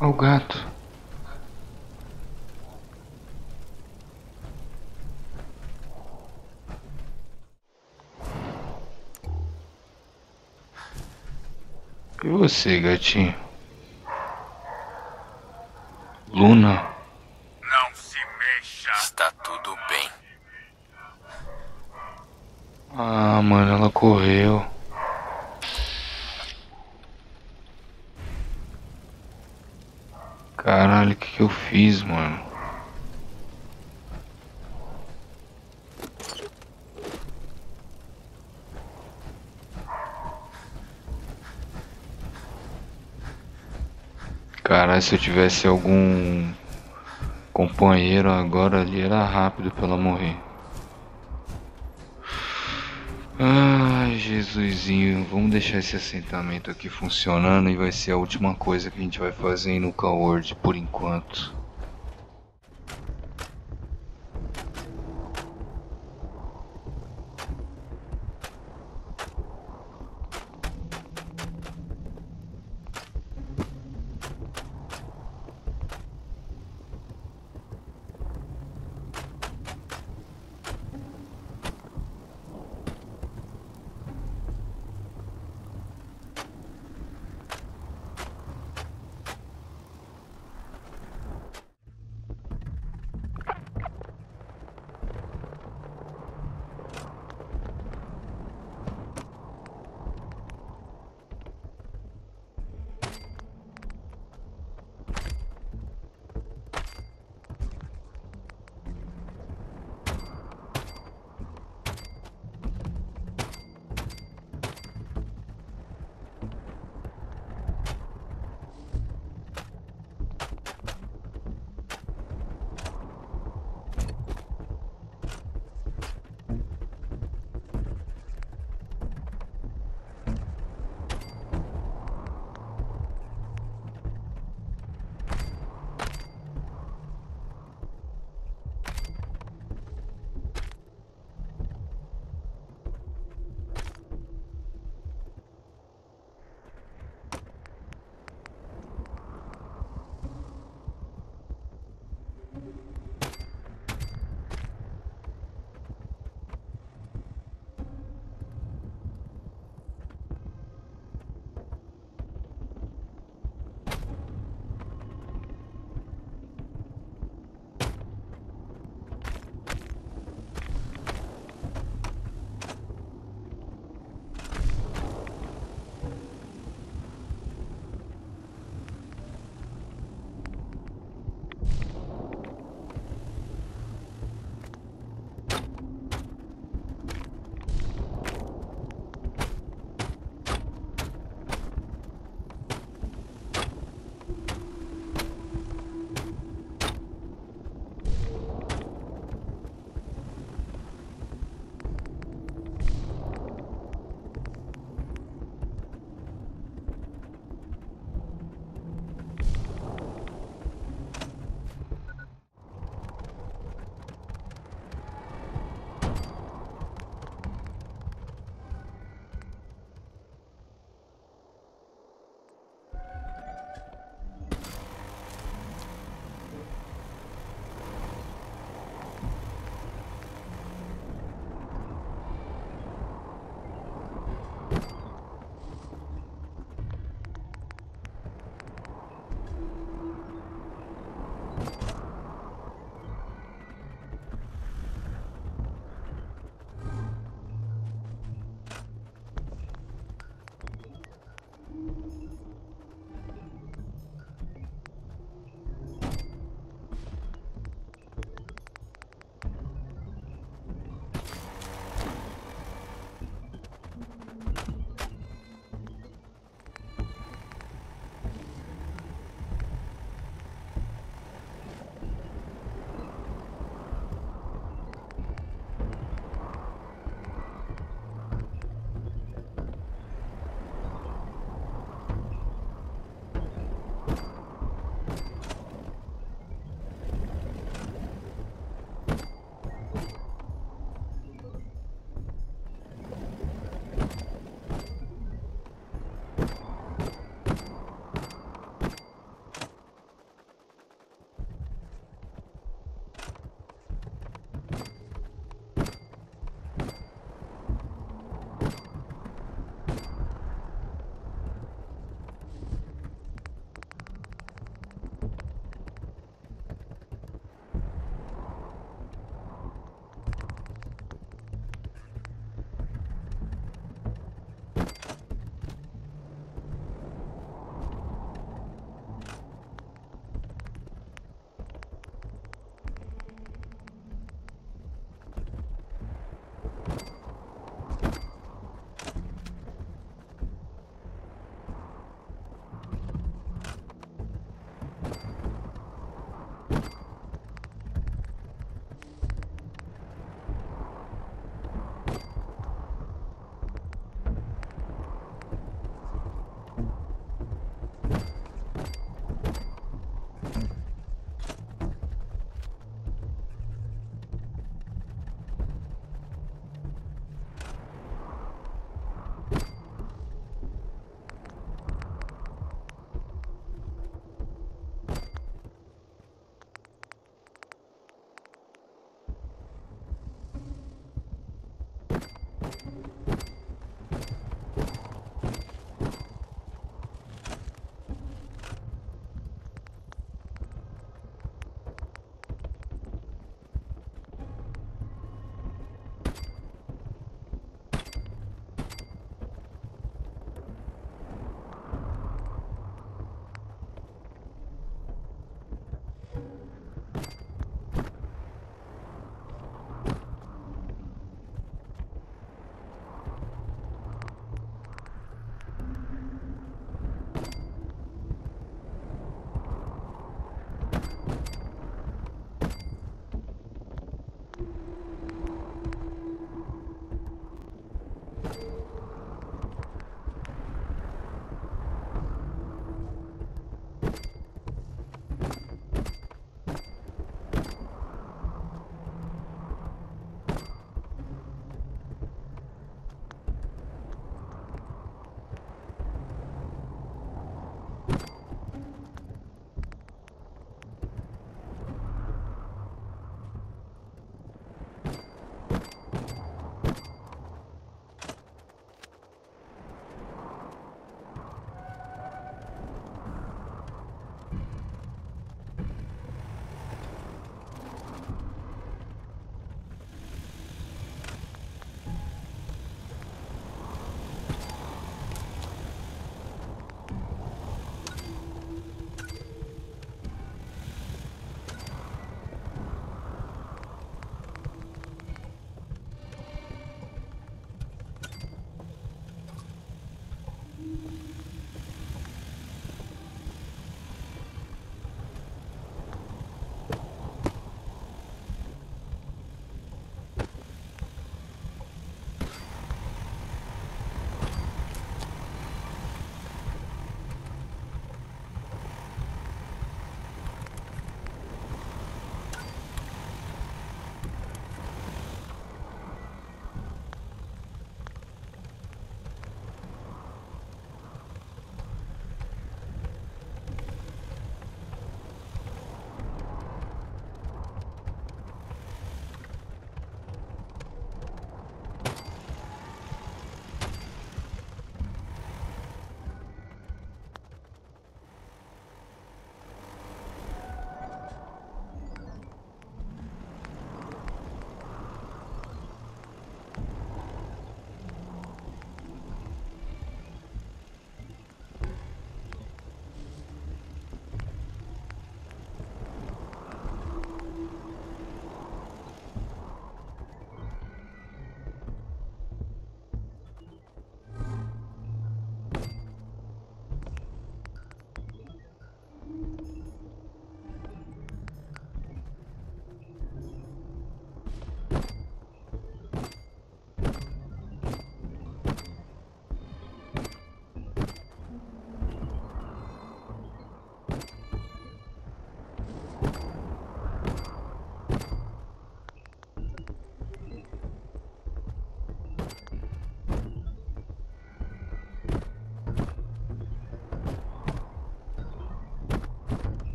Olha o gato. E você, gatinho? Luna? Não se mexa. Está tudo bem. Ah, mano, ela correu. Caralho, o que, fiz, mano? Caralho, se eu tivesse algum companheiro agora ali, era rápido pra ela morrer. Ai, Jesusinho, vamos deixar esse assentamento aqui funcionando e vai ser a última coisa que a gente vai fazer no Coward por enquanto.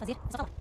Vamos a